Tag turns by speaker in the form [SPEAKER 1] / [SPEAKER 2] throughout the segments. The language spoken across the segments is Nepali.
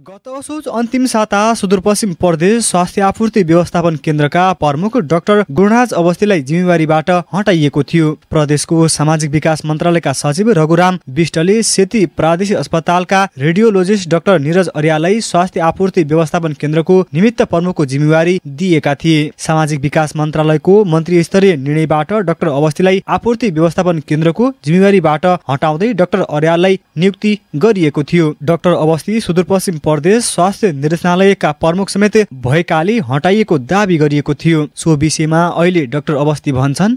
[SPEAKER 1] गत असोज अन्तिम साता सुदूरपश्चिम प्रदेश स्वास्थ्य आपूर्ति व्यवस्थापन केन्द्रका प्रमुख डाक्टर गुणराज अवस्थीलाई जिम्मेवारीबाट हटाइएको थियो। प्रदेशको सामाजिक विकास मन्त्रालयका सचिव रघुराम विष्टले सेती प्रादेशिक अस्पतालका रेडियोलोजिस्ट डाक्टर निरज अर्याललाई स्वास्थ्य आपूर्ति व्यवस्थापन केन्द्रको निमित्त प्रमुखको जिम्मेवारी दिएका थिए। सामाजिक विकास मन्त्रालयको मन्त्री स्तरीय निर्णयबाट डाक्टर अवस्थीलाई आपूर्ति व्यवस्थापन केन्द्रको जिम्मेवारीबाट हटाउँदै डाक्टर अर्याललाई नियुक्ति गरिएको थियो। डाक्टर अवस्थी सुदूरपश्चिम प्रदेश स्वास्थ्य निर्देशनालयका प्रमुख समेत भएकाले हटाइएको दावी गरिएको थियो। सो विषयमा अहिले डाक्टर अवस्थी भन्छन्।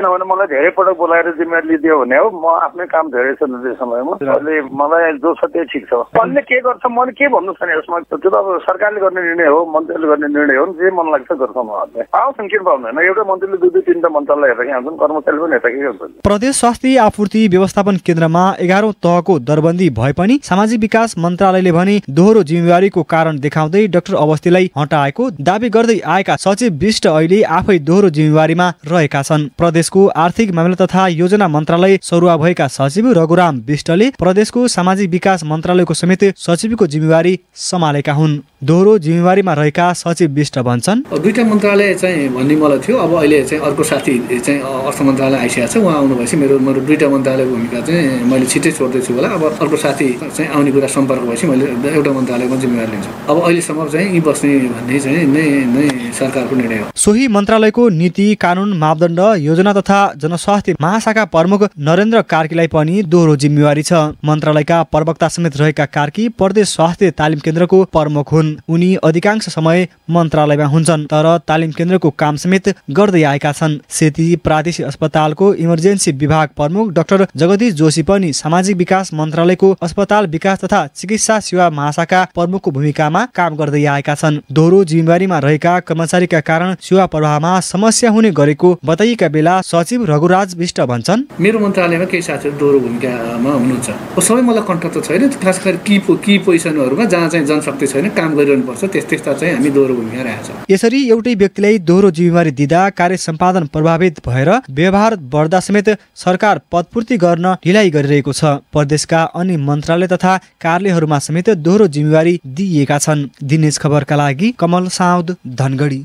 [SPEAKER 2] कोही थिएन भने मलाई धेरै पटक बोलाएर जिम्मेवारी लिदियो भने हो म आफ्नै काम धेरै छ त्यो समयमा। अहिले मलाई जो छ त्यो ठिक छ। अन्य के गर्छ मैले के भन्नु छैन यसमा? त्यो त अब सरकारले गर्ने निर्णय हो मन्त्रीले गर्ने निर्णय हो जे मन लाग्छ गर्छ उहाँहरूले आउँछन् किन पाउँदैन एउटा मन्त्रीले दुई दुई तिनवटा मन्त्रालय हेर्दा आउँछन् कर्मचारी पनि हेर्दा के
[SPEAKER 1] प्रदेश स्वास्थ्य आपूर्ति व्यवस्थापन केन्द्रमा एघारौँ तहको दरबन्दी भए पनि सामाजिक विकास मन्त्रालयले भने दोहोरो जिम्मेवारीको कारण देखाउँदै डाक्टर अवस्थीलाई हटाएको दावी गर्दै आएका सचिव विष्ट अहिले आफै दोहोरो जिम्मेवारीमा रहेका छन्। प्रदेशको आर्थिक मामिला तथा योजना मन्त्रालय सरुवा भएका सचिव रघुराम विष्टले प्रदेशको सामाजिक विकास मन्त्रालयको समेत सचिवको जिम्मेवारी सम्हालेका हुन्। दोहोरो जिम्मेवारीमा रहेका सचिव विष्ट भन्छन्।
[SPEAKER 3] दुईटा मन्त्रालय चाहिँ भन्ने मलाई थियो। अब अहिले चाहिँ अर्को साथी चाहिँ अर्थ मन्त्रालय आइसकेको छ। उहाँ आउनु भएपछि मेरो मेरो दुईटा मन्त्रालयको भूमिका चाहिँ मैले छिट्टै छोड्दैछु होला। अब अर्को साथी चाहिँ आउने कुरा सम्पर्क भएपछि मैले एउटा मन्त्रालयको जिम्मेवारी लिन्छु। अब अहिलेसम्म चाहिँ यी बस्ने भन्ने चाहिँ नै नै सरकारको निर्णय हो।
[SPEAKER 1] सोही मन्त्रालयको नीति कानुन मापदण्ड योजना तथा जनस्वास्थ्य महाशाखा प्रमुख नरेन्द्र कार्कीलाई पनि दोहोरो जिम्मेवारी छ। मन्त्रालयका प्रवक्ता समेत रहेका कार्की प्रदेश स्वास्थ्य तालिम केन्द्रको प्रमुख हुन्। उनी अधिकांश समय मन्त्रालयमा हुन्छन् तर तालिम केन्द्रको काम समेत गर्दै आएका छन्। सेती प्रादेशिक अस्पतालको इमर्जेन्सी विभाग प्रमुख डाक्टर जगदीश जोशी पनि सामाजिक विकास मन्त्रालयको अस्पताल विकास तथा चिकित्सा सेवा महाशाखा प्रमुखको भूमिकामा काम गर्दै आएका छन्। दोहोरो जिम्मेवारीमा रहेका कर्मचारीका कारण सेवा प्रवाहमा समस्या हुने गरेको बताइएका बेला सचिव रघुराज विष्ट भन्छन्
[SPEAKER 3] मेरो मन्त्रालयमा केही साथीहरू दोहोरो भूमिकामा हुनुहुन्छ। सबै मलाई कन्ट्याक्ट त छैन खास गरी कि कि जहाँ चाहिँ जनशक्ति छैन काम गरिरहनु पर्छ त्यस्ता चाहिँ हामी दोहोरो भूमिका रहेको छ।
[SPEAKER 1] यसरी एउटै व्यक्तिलाई दोहोरो जिम्मेवारी दिँदा कार्य सम्पादन प्रभावित भएर व्यवहार बढ्दा समेत सरकार पदपूर्ति गर्न ढिलाइ गरिरहेको छ। प्रदेशका अन्य मन्त्रालय तथा कार्यालयहरूमा समेत दोहोरो जिम्मेवारी दिइएका छन्। दिनेश खबरका लागि कमल साउद धनगढी।